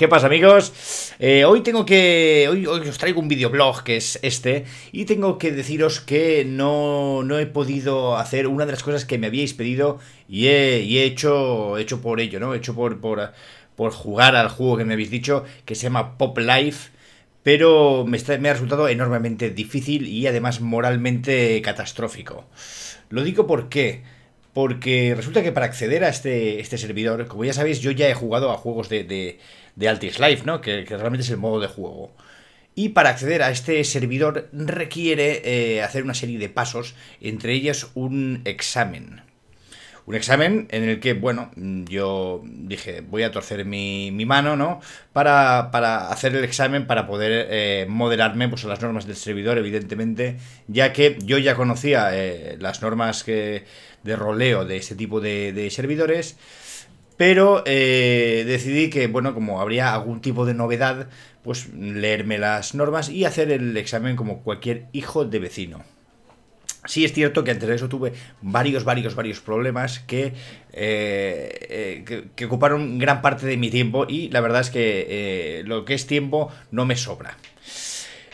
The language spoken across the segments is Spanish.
¿Qué pasa amigos? Eh, hoy tengo que... Hoy, os traigo un videoblog que es este y tengo que deciros que no, no he podido hacer una de las cosas que me habíais pedido y he, hecho, hecho por ello, ¿no? He hecho por, por, por jugar al juego que me habéis dicho que se llama Pop Life pero me, me, ha resultado enormemente difícil y además moralmente catastrófico. Lo digo porque porque resulta que para acceder a este, este servidor, como ya sabéis, yo ya he jugado a juegos de, de, de Altis Life, ¿no? Que, realmente es el modo de juego. Y para acceder a este servidor requiere eh, hacer una serie de pasos, entre ellos un examen. Un examen en el que, bueno, yo dije, voy a torcer mi, mano, ¿no? Para, para, hacer el examen, para poder eh, moderarme pues, a las normas del servidor, evidentemente, ya que yo ya conocía eh, las normas que, de roleo de este tipo de, servidores. Pero eh, decidí que, bueno, como habría algún tipo de novedad, pues leerme las normas y hacer el examen como cualquier hijo de vecino. Sí es cierto que antes de eso tuve varios, varios, varios problemas que, eh, eh, que, ocuparon gran parte de mi tiempo y la verdad es que eh, lo que es tiempo no me sobra.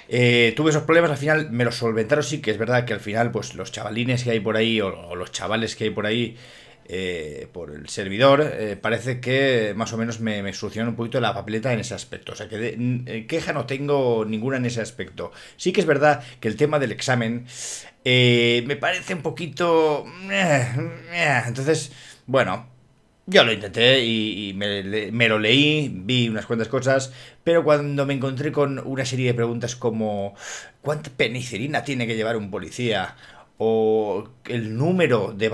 tuve esos problemas, al final me los solventaron, sí que es verdad que al final pues los chavalines que hay por ahí o los chavales que hay por ahí eh, por el servidor, eh, parece que más o menos me, me solucionan un poquito la papeleta en ese aspecto. O sea que de, eh, queja no tengo ninguna en ese aspecto. Sí que es verdad que el tema del examen me parece un poquito... Entonces, bueno, yo lo intenté y, me, lo leí, vi unas cuantas cosas, pero cuando me encontré con una serie de preguntas como ¿cuánta penicilina tiene que llevar un policía? O el número de,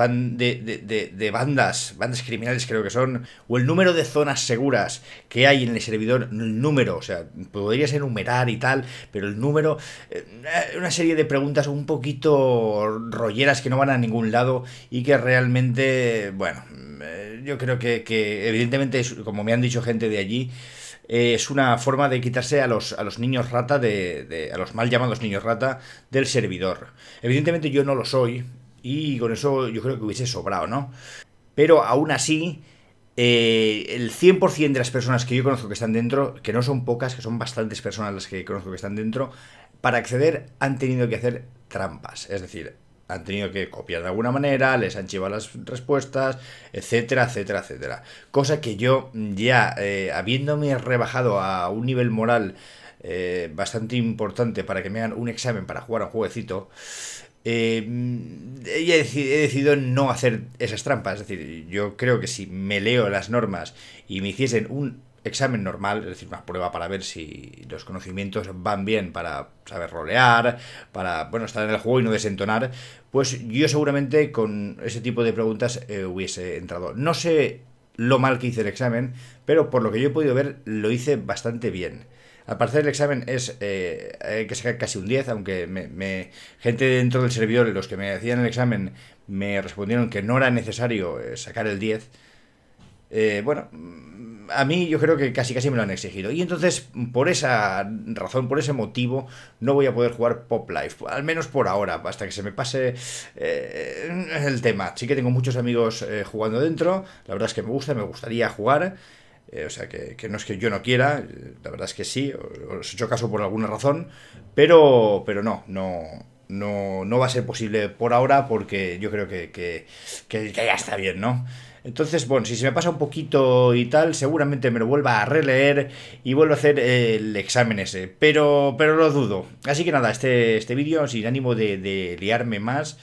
de, bandas, bandas criminales creo que son, o el número de zonas seguras que hay en el servidor, el número, o sea, podrías enumerar y tal, pero el número, eh, una serie de preguntas un poquito rolleras que no van a ningún lado y que realmente, bueno, eh, yo creo que, que evidentemente, como me han dicho gente de allí, eh, es una forma de quitarse a los, a los niños rata, de, a los mal llamados niños rata del servidor. Evidentemente yo no lo soy y con eso yo creo que hubiese sobrado, ¿no? Pero aún así, eh, el 100% de las personas que yo conozco que están dentro, que no son pocas, que son bastantes personas las que conozco que están dentro, para acceder han tenido que hacer trampas. Es decir, han tenido que copiar de alguna manera, les han llevado las respuestas, etcétera, etcétera, etcétera. Cosa que yo ya, eh, habiéndome rebajado a un nivel moral eh, bastante importante para que me hagan un examen para jugar a un jueguecito, eh, he, decidido no hacer esas trampas. Es decir, yo creo que si me leo las normas y me hiciesen un examen normal, es decir, una prueba para ver si los conocimientos van bien para saber rolear, para, bueno, estar en el juego y no desentonar, pues yo seguramente con ese tipo de preguntas eh, hubiese entrado. No sé lo mal que hice el examen, pero por lo que yo he podido ver, lo hice bastante bien. Al parecer el examen es eh, que sacar casi un 10, aunque me, gente dentro del servidor, los que me hacían el examen, me respondieron que no era necesario eh, sacar el 10. Eh, bueno, a mí yo creo que casi casi me lo han exigido. Y entonces, por esa razón, por ese motivo, no voy a poder jugar Pop Life. Al menos por ahora, hasta que se me pase eh, el tema. Sí que tengo muchos amigos eh, jugando dentro. La verdad es que me gusta, me gustaría jugar. Eh, o sea, que, no es que yo no quiera. La verdad es que sí. Os he hecho caso por alguna razón. Pero, pero no, no, no, no va a ser posible por ahora porque yo creo que, que, que ya está bien, ¿no? Entonces, bueno, si se me pasa un poquito y tal, seguramente me lo vuelva a releer y vuelvo a hacer el examen ese. Pero, pero lo dudo. Así que nada, este, este vídeo, sin ánimo de, liarme más,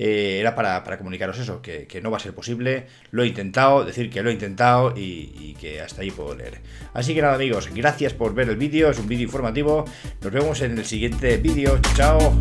eh, era para, comunicaros eso, que, no va a ser posible. Lo he intentado, decir que lo he intentado y, y, que hasta ahí puedo leer. Así que nada, amigos, gracias por ver el vídeo, es un vídeo informativo. Nos vemos en el siguiente vídeo. Chao.